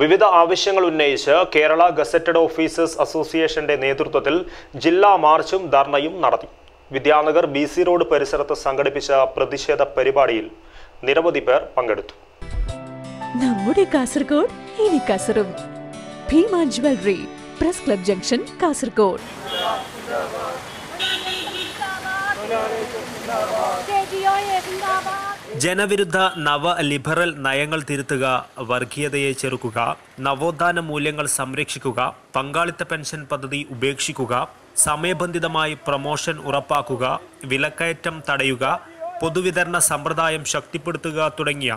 വിവിധ ആവശ്യങ്ങൾ ഉന്നയിച്ച് കേരള ഗസറ്റഡ് ഓഫീസേഴ്സ് അസോസിയേഷന്റെ നേതൃത്വത്തിൽ ജില്ലാ മാർച്ചും ധർണയും നടത്തി. വിദ്യാനഗർ ബി സി റോഡ് പരിസരത്ത് സംഘടിപ്പിച്ച പ്രതിഷേധ പരിപാടിയിൽ നിരവധി പേർ പങ്കെടുത്തു. നമ്മുടെ കാസർഗോഡ് ഇനി കസറും Bhima jewellery press club junction Kasaragod. ജനവിരുദ്ധ നവ ലിബറൽ നയങ്ങൾ തിരുത്തുക വർഗീയതയെ ചെറുക്കുക നവോത്ഥാന മൂല്യങ്ങൾ സംരക്ഷിക്കുക പങ്കാളിത്ത പെൻഷൻ പദ്ധതി ഉപേക്ഷിക്കുക സമയബന്ധിതമായി പ്രൊമോഷൻ ഉറപ്പാക്കുക വിലക്കയറ്റം തടയുക പൊതുവിതരണ സമ്പ്രദായം ശക്തിപ്പെടുത്തുക തുടങ്ങിയ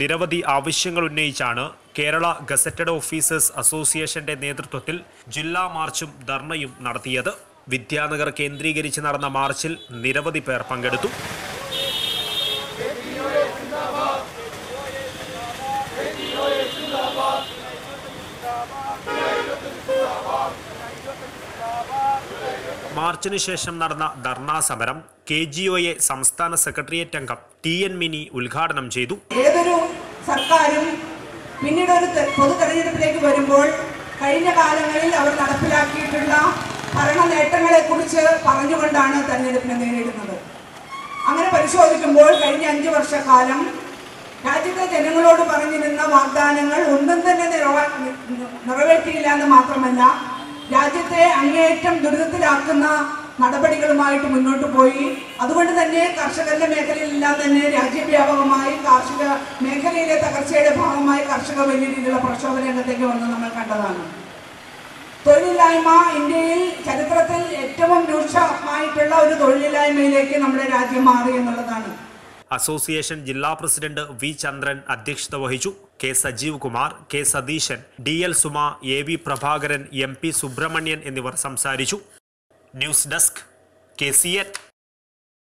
നിരവധി ആവശ്യങ്ങൾ ഉന്നയിച്ചാണ് കേരള ഗസറ്റഡ് ഓഫീസേഴ്സ് അസോസിയേഷന്റെ നേതൃത്വത്തിൽ ജില്ലാ മാർച്ചും ധർണയും നടത്തിയത്. വിദ്യാനഗർ കേന്ദ്രീകരിച്ച് നടന്ന മാർച്ചിൽ നിരവധി പേർ പങ്കെടുത്തു. മാർച്ചിന് ശേഷം നടന്ന ധർണാ സമരം കെ ജി ഒ എ സംസ്ഥാന സെക്രട്ടേറിയറ്റ് അംഗം ടി എൻ മിനി ഉദ്ഘാടനം ചെയ്തു. ഏതൊരു സർക്കാരും പിന്നീട് ഒരു പൊതു തെരഞ്ഞെടുപ്പിലേക്ക് വരുമ്പോൾ കഴിഞ്ഞ കാലങ്ങളിൽ അവർ നടപ്പിലാക്കിയിട്ടുള്ള ഭരണ നേട്ടങ്ങളെക്കുറിച്ച് പറഞ്ഞുകൊണ്ടാണ് തെരഞ്ഞെടുപ്പിനെ നേരിടുന്നത്. അങ്ങനെ പരിശോധിക്കുമ്പോൾ കഴിഞ്ഞ അഞ്ചു വർഷക്കാലം രാജ്യത്തെ ജനങ്ങളോട് പറഞ്ഞിരുന്ന വാഗ്ദാനങ്ങൾ ഒന്നും തന്നെ നിറവേറ്റിയില്ല എന്ന് മാത്രമല്ല രാജ്യത്തെ അങ്ങേയറ്റം ദുരിതത്തിലാക്കുന്ന നടപടികളുമായിട്ട് മുന്നോട്ട് പോയി. അതുകൊണ്ട് തന്നെ കർഷകരുടെ മേഖലയിലെല്ലാം തന്നെ രാജ്യവ്യാപകമായി കാർഷിക മേഖലയിലെ തകർച്ചയുടെ ഭാഗമായി കർഷകർ വലിയ രീതിയിലുള്ള പ്രക്ഷോഭ രംഗത്തേക്ക് വന്ന് നമ്മൾ കണ്ടതാണ്. തൊഴിലില്ലായ്മ ഇന്ത്യയിൽ ചരിത്രത്തിൽ ഏറ്റവും രൂക്ഷമായിട്ടുള്ള ഒരു തൊഴിലില്ലായ്മയിലേക്ക് നമ്മുടെ രാജ്യം മാറി എന്നുള്ളതാണ്. അസോസിയേഷൻ ജില്ലാ പ്രസിഡന്റ് വി ചന്ദ്രൻ അധ്യക്ഷത വഹിച്ചു. K Sajeev Kumar K Satheesan D L Suma A V Prabhakaran M P Subrahmanyan എന്നിവർ സംസാരിച്ചു. News desk K C N.